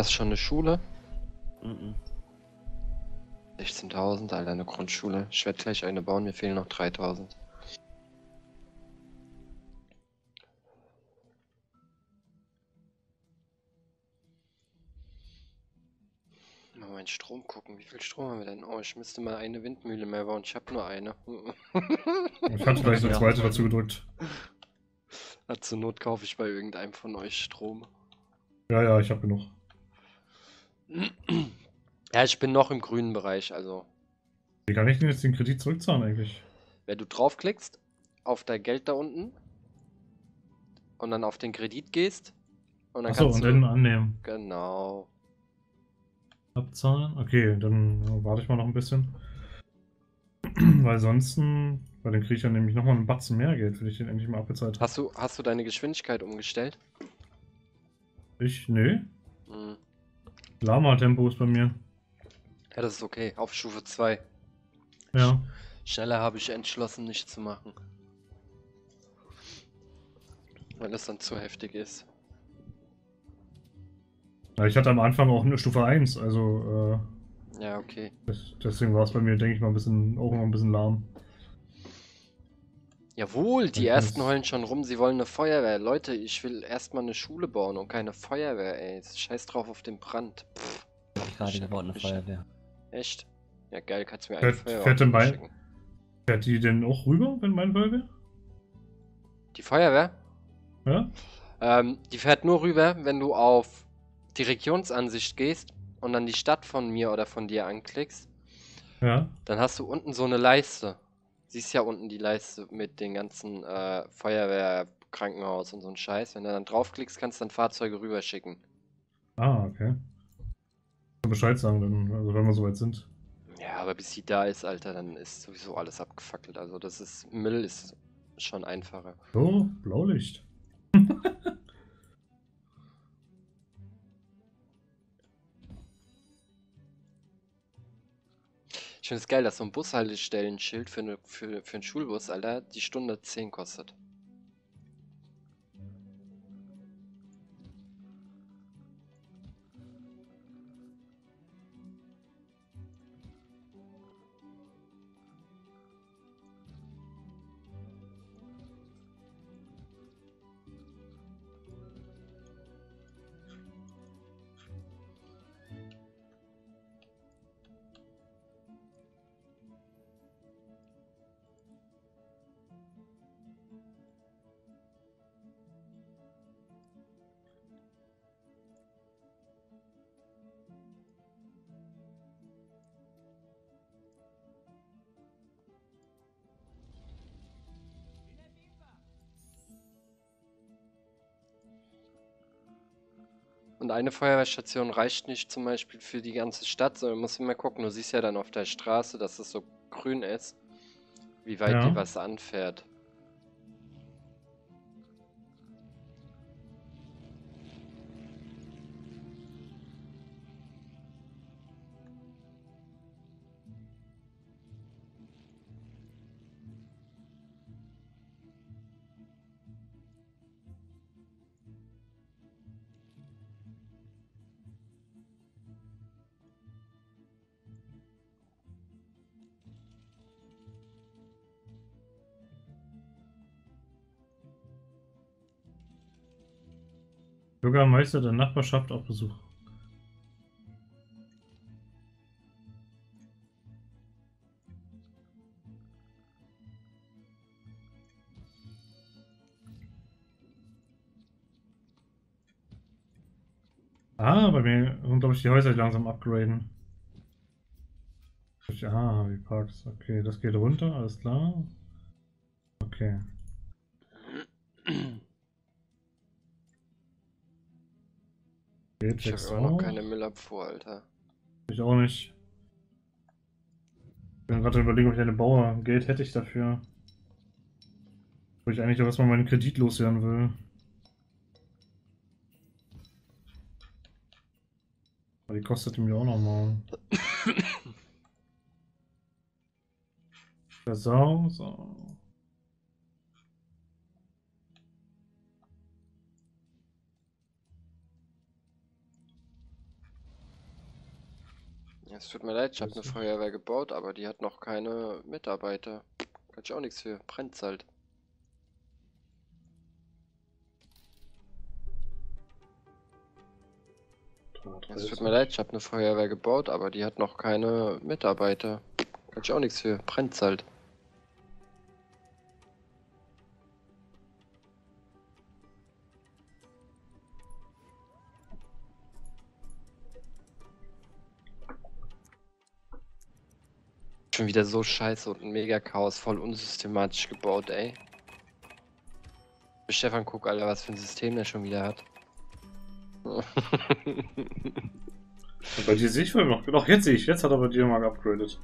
Hast du schon eine Schule? Mhm. 16.000, Alter, eine Grundschule. Ich werde gleich eine bauen, mir fehlen noch 3.000. Mal meinen Strom gucken. Wie viel Strom haben wir denn? Oh, ich müsste mal eine Windmühle mehr bauen. Ich habe nur eine. Ich hatte gleich eine Ja. zweite dazu gedrückt. Na, zur Not kaufe ich bei irgendeinem von euch Strom. Ja, ja, ich habe genug. Ja, ich bin noch im grünen Bereich, also Wie kann ich denn jetzt den Kredit zurückzahlen eigentlich? wenn du draufklickst auf dein Geld da unten und dann auf den Kredit gehst und dann Achso, kannst und du dann annehmen. genau. Abzahlen? Okay, dann warte ich mal noch ein bisschen. Weil sonst, weil dann kriege ich ja nämlich nochmal einen Batzen mehr Geld, wenn ich den endlich mal abbezahlt habe. Hast du hast du deine Geschwindigkeit umgestellt? Ich? Nö. Hm. Lama-Tempo ist bei mir. Ja, das ist okay. Auf Stufe 2. Ja. Schneller habe ich entschlossen, nicht zu machen. Weil das dann zu heftig ist. ja. Ich hatte am Anfang auch eine Stufe 1, also Ja, okay. äh, das, deswegen war es bei mir, denke ich mal, ein bisschen, auch noch ein bisschen lahm. Jawohl, die Ich ersten heulen schon rum, sie wollen eine Feuerwehr. Leute, ich will erstmal eine Schule bauen und keine Feuerwehr, ey. Scheiß drauf auf den Brand. Pff, ich gerade gebaut, eine Feuerwehr. echt? Ja, geil, kannst du mir Fährt- eine Feuerwehr fährt denn bei- schicken. Fährt die denn auch rüber, wenn mein Feuerwehr? Die Feuerwehr? Ja? Ähm, die fährt nur rüber, wenn du auf die Regionsansicht gehst und dann die Stadt von mir oder von dir anklickst. Ja. Dann hast du unten so eine Leiste. Siehst ja unten die Leiste mit den ganzen äh, Feuerwehr, Krankenhaus und so ein Scheiß. Wenn du dann draufklickst, kannst du dann Fahrzeuge rüberschicken. Ah, okay. Bescheid sagen, dann, also wenn wir soweit sind. Ja, aber bis sie da ist, Alter, dann ist sowieso alles abgefackelt. Also das ist, Müll ist schon einfacher. So, Blaulicht. Ich finde es geil, dass so ein Bushaltestellenschild für, eine, für, für einen Schulbus, Alter, die Stunde 10 kostet. Und eine Feuerwehrstation reicht nicht zum Beispiel für die ganze Stadt, sondern musst immer gucken. Du siehst ja dann auf der Straße, dass es so grün ist, wie weit Ja. die was anfährt. Bürgermeister der Nachbarschaft auf Besuch. Ah, bei mir sind, glaube ich, die Häuser langsam upgraden. Ah, die Parks. Okay, das geht runter, alles klar. Okay. Ich habe noch keine Müllabfuhr, Alter. Ich auch nicht. Ich bin gerade überlegen, ob ich eine Bauer. Geld hätte ich dafür. Wo ich eigentlich auch erstmal meinen Kredit loswerden will. Aber die kostet mir auch nochmal. So, so. Es tut mir leid, ich habe eine. Feuerwehr gebaut, aber die hat noch keine Mitarbeiter. Kann ich auch nichts für. Brennt's halt. Es tut mir leid, ich habe eine Feuerwehr gebaut, aber die hat noch keine Mitarbeiter. Kann ich auch nichts für. Brennt's halt. Schon wieder so scheiße und ein Mega-Chaos, voll unsystematisch gebaut, ey. Stefan, guck, Alter, was für ein System der schon wieder hat. Bei dir sehe ich wohl noch. Doch, jetzt sehe ich. Jetzt hat er bei dir mal geupgradet.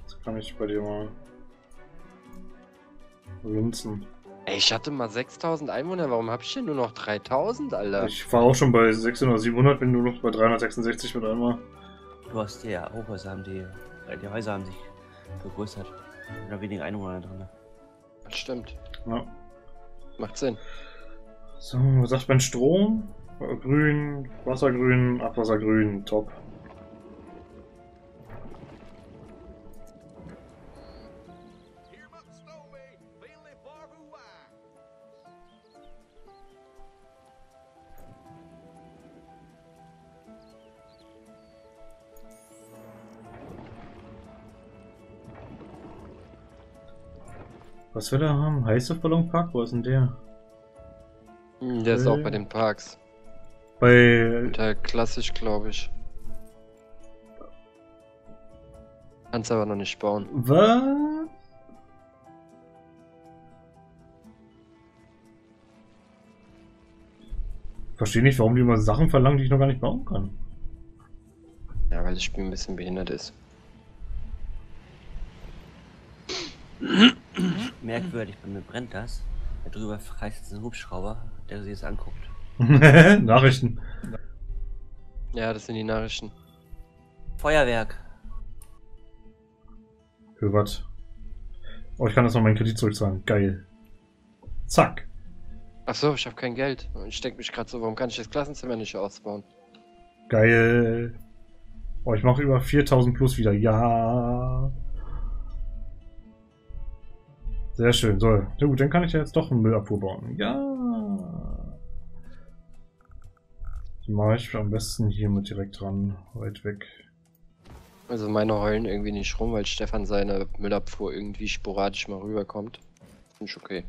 Jetzt kann ich bei dir mal. Lunzen. Ey, ich hatte mal 6000 Einwohner, warum hab ich denn nur noch 3000, Alter? Ich war auch schon bei 600 oder 700, bin nur noch bei 366 mit einmal. Du hast die Hochhäuser haben die, die Häuser haben sich vergrößert. Oder weniger Einwohner drin. Das stimmt. Ja. Macht Sinn. So, was sagt mein Strom? Äh, Grün, Wassergrün, Abwassergrün, top. Was will er haben? Heißluftballonpark? Wo ist denn der? Der ist auch Okay. bei den Parks. Bei. Der klassisch, glaube ich. Kannst aber noch nicht bauen. Was? Verstehe nicht, warum die immer Sachen verlangen, die ich noch gar nicht bauen kann. Ja, weil das Spiel ein bisschen behindert ist. Merkwürdig, bei mir brennt das. Da drüber kreist jetzt ein Hubschrauber, der sich das anguckt. Nachrichten. Ja, das sind die Nachrichten. Feuerwerk. Für was? Oh, ich kann jetzt noch meinen Kredit zurückzahlen. Geil. Zack. Achso, ich habe kein Geld. Ich denke mich gerade so, warum kann ich das Klassenzimmer nicht ausbauen? Geil. Oh, ich mache über 4000 plus wieder. Ja. Sehr schön. So, ja gut, dann kann ich ja jetzt doch einen Müllabfuhr bauen. Ja. Die mache ich am besten hier mit direkt dran. Weit weg. Also meine heulen irgendwie nicht rum, weil Stefan seine Müllabfuhr irgendwie sporadisch mal rüberkommt. Finde ich okay.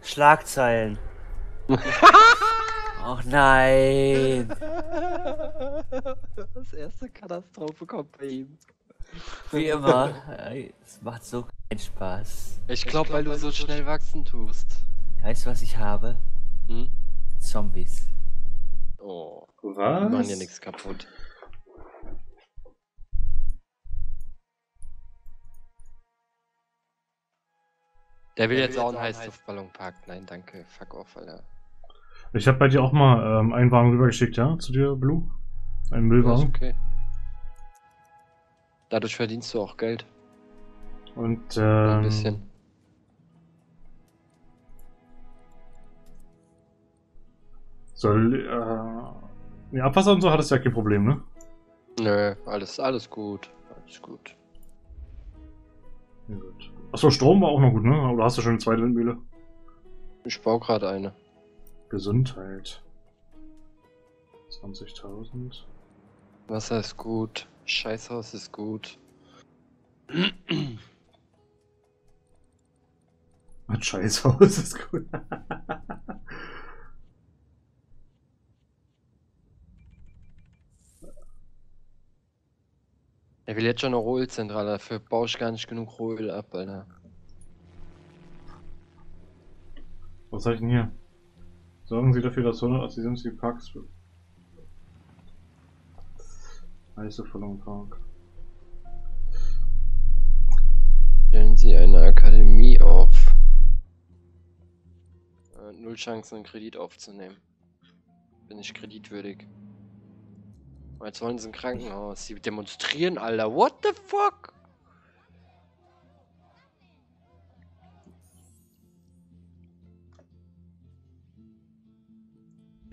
Schlagzeilen. Och nein. Das erste Katastrophe kommt bei ihm. Wie immer. Es macht so keinen Spaß. Ich glaube, weil du so schnell wachsen tust. Weißt du, was ich habe? Hm? Zombies. Oh, Was? die machen ja nichts kaputt. Der will jetzt auch einen Heißluftballonpark. Nein, danke. Fuck off, Alter. Ich habe bei dir auch mal ähm, einen Wagen rübergeschickt, ja? Zu dir, Blue? Einen Müllwagen. okay. Dadurch verdienst du auch Geld. Und Ein ähm, bisschen. soll äh, ja, Abwasser und so hat es ja kein Problem, ne? Nö, alles, alles gut. Alles gut. Ja, gut. Achso, Strom war auch noch gut, ne? Oder hast du schon eine zweite Windmühle? Ich baue gerade eine. Gesundheit. 20.000. Wasser ist gut. Scheißhaus ist gut. Ein Scheißhaus ist gut. Er will jetzt schon eine Rohölzentrale. Dafür baue ich gar nicht genug Rohöl ab, Alter. Was sag ich denn hier? Sorgen Sie dafür, dass 100 Assistenzige Parks Heiße Park. Stellen Sie eine Akademie auf. Äh, null Chancen, einen Kredit aufzunehmen. Bin ich kreditwürdig. Jetzt wollen sie ein Krankenhaus. Sie demonstrieren, Alter. What the fuck?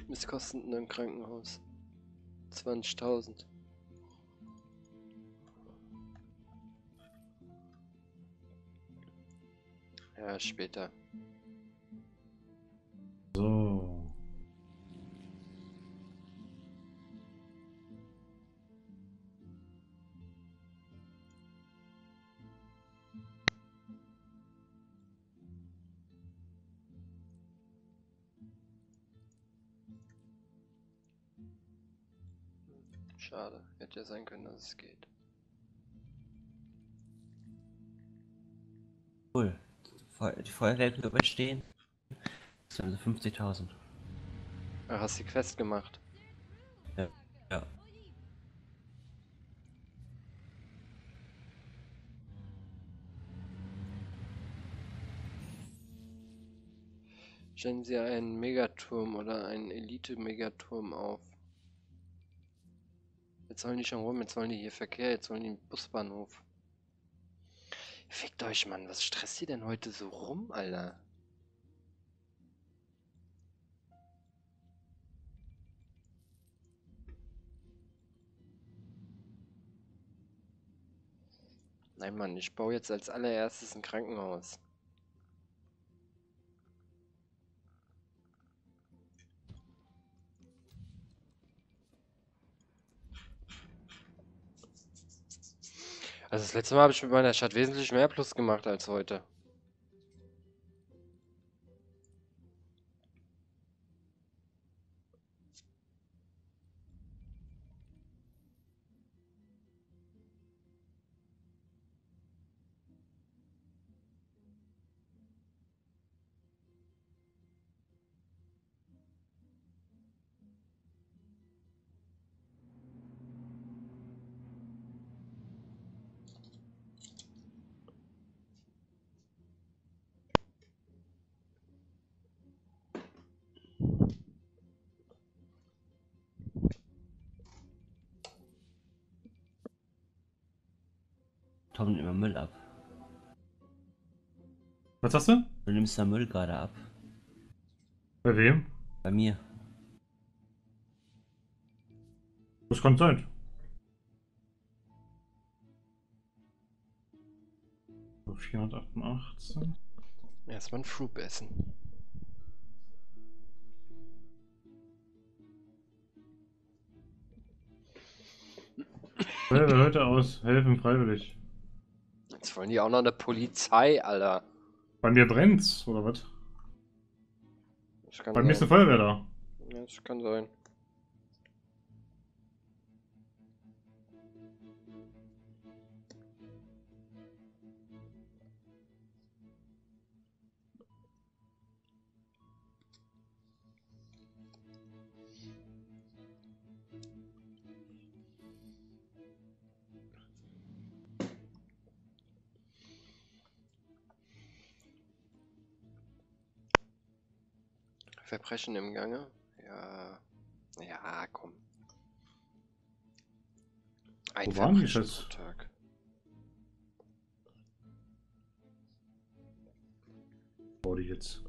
Was kostet denn ein Krankenhaus? 20.000. Ja, später. So. Schade. Hätte ja sein können, dass es geht. Cool. Die Feuerwehr wird überstehen. Das sind also 50.000. Ach, hast die Quest gemacht. Ja. Ja. Stellen Sie einen Megaturm oder einen Elite-Megaturm auf. Jetzt sollen die schon rum, jetzt wollen die hier Verkehr, jetzt wollen die einen Busbahnhof. Fickt euch, Mann, was stresst ihr denn heute so rum, Alter? Nein, Mann, ich baue jetzt als allererstes ein Krankenhaus. Also das letzte Mal habe ich mit meiner Stadt wesentlich mehr Plus gemacht als heute. Tom nimmt immer Müll ab. Was hast du? Du nimmst da Müll gerade ab. Bei wem? Bei mir. Das kann sein. So, 488. Erstmal ein Fruit essen. Feuerwehr heute aus. Helfen freiwillig. Jetzt wollen die auch noch eine Polizei, Alter. Bei mir brennt's, oder was? Bei mir ist eine sein. Feuerwehr da. Ja, das kann sein. Verbrechen im Gange? Ja. Ja, komm. Ein Wo waren Scheiß- pro Tag. Die jetzt.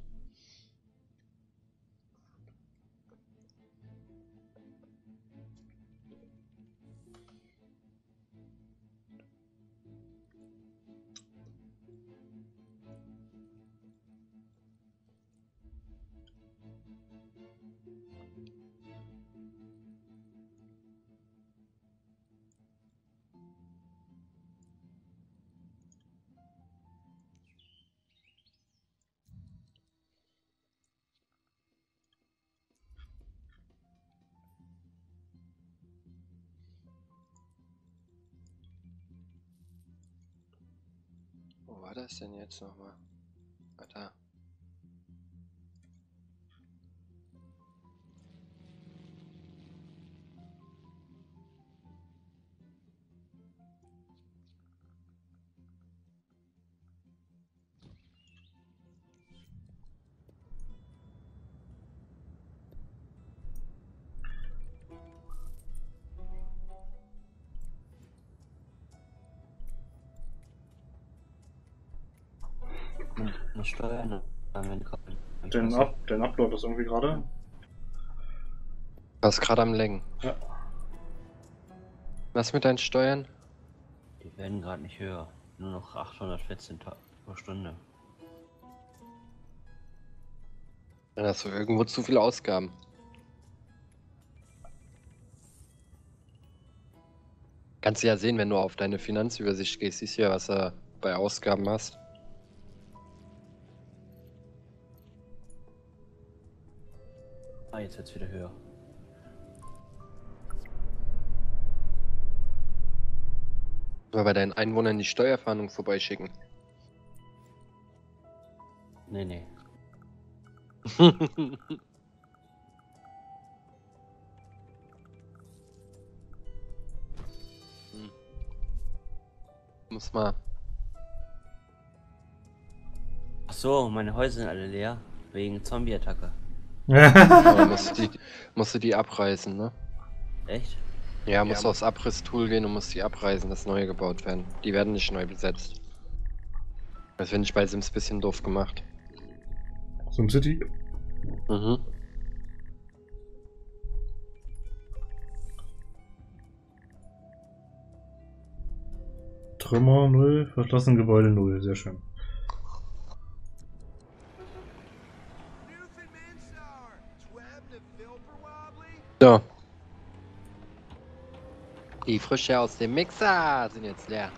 War das denn jetzt nochmal? Ah, da. Eine Steuern wenn. Dein, Up dein Upload ist irgendwie gerade. Warst gerade am Lenken. Ja. Was mit deinen Steuern? Die werden gerade nicht höher. Nur noch 814 Ta- pro Stunde. Dann hast du irgendwo zu viele Ausgaben. Kannst du ja sehen, wenn du auf deine Finanzübersicht gehst, siehst du ja, was du bei Ausgaben hast. Ah, jetzt wird's wieder höher. Mal bei deinen Einwohnern die Steuerfahndung vorbeischicken. Nee, nee. Hm. Muss mal. Ach so, meine Häuser sind alle leer. Wegen Zombie-Attacke. Aber musst, die, musst du die abreißen, ne? Echt? Ja, musst du Ja. aufs Abrisstool gehen und musst die abreißen, dass neue gebaut werden. Die werden nicht neu besetzt. Das finde ich bei Sims ein bisschen doof gemacht. SimCity. Mhm. Trümmer 0, verschlossene Gebäude 0, sehr schön. So. Die Frische aus dem Mixer sind jetzt leer.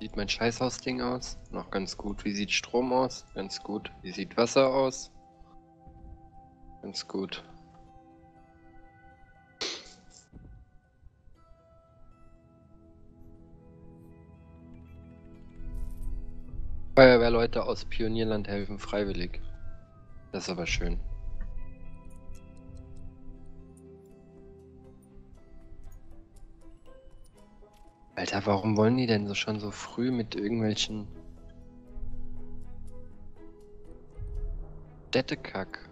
Sieht mein Scheißhaus-Ding aus? Noch ganz gut. Wie sieht Strom aus? Ganz gut. Wie sieht Wasser aus? Ganz gut. Feuerwehrleute aus Pionierland helfen freiwillig. Das ist aber schön. Alter, warum wollen die denn so schon so früh mit irgendwelchen Städtekack?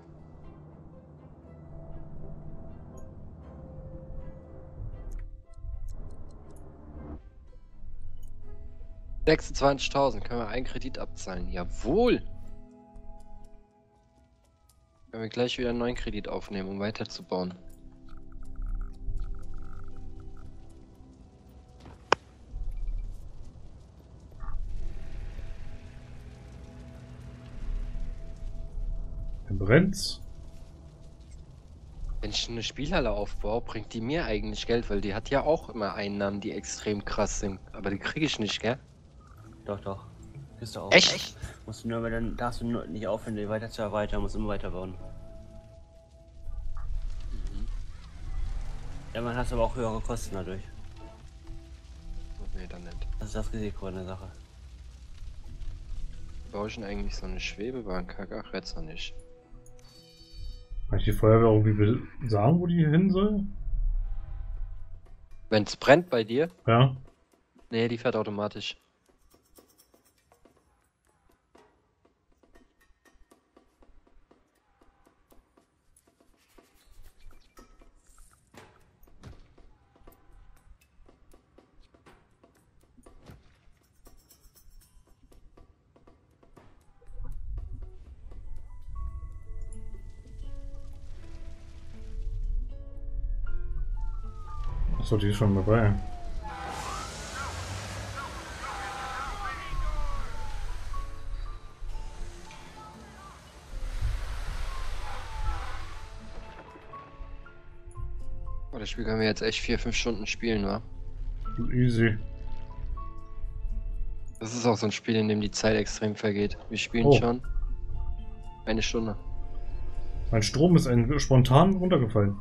...26.000, können wir einen Kredit abzahlen. Jawohl! Können wir gleich wieder einen neuen Kredit aufnehmen, um weiterzubauen. Dann brennt's. Wenn ich eine Spielhalle aufbaue, bringt die mir eigentlich Geld, weil die hat ja auch immer Einnahmen, die extrem krass sind. Aber die kriege ich nicht, gell? Doch, doch. Kriegst du auch. Echt? Musst du nur, aber dann darfst du nur nicht aufhören, die weiter zu erweitern, musst immer weiter bauen. Ja, man hast aber auch höhere Kosten dadurch. Nee, dann nicht. Das ist das Risiko an der Sache. Baue ich denn eigentlich so eine Schwebebahnkack? Ach, jetzt noch nicht. Kann ich die Feuerwehr irgendwie sagen, wo die hin soll? Wenn's brennt bei dir? Ja. Nee, die fährt automatisch. Achso, die ist schon dabei. Oh, das Spiel können wir jetzt echt 4-5 Stunden spielen, wa? Easy. Das ist auch so ein Spiel, in dem die Zeit extrem vergeht. Wir spielen Oh. schon. Eine Stunde. Mein Strom ist spontan runtergefallen.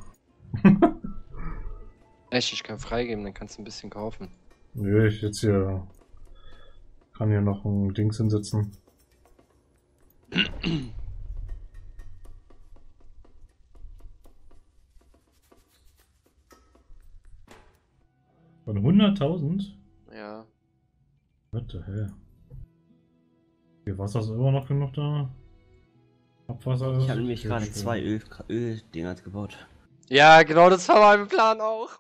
Echt, ich kann freigeben, dann kannst du ein bisschen kaufen. Nö, ich jetzt hier kann hier noch ein Dings hinsetzen. Von 100.000? Ja. What the hell? Hier Wasser ist immer noch genug da. Abwasser Ich ist- habe nämlich gerade zwei Öl Öldinger gebaut. Ja, genau, das war mein Plan auch.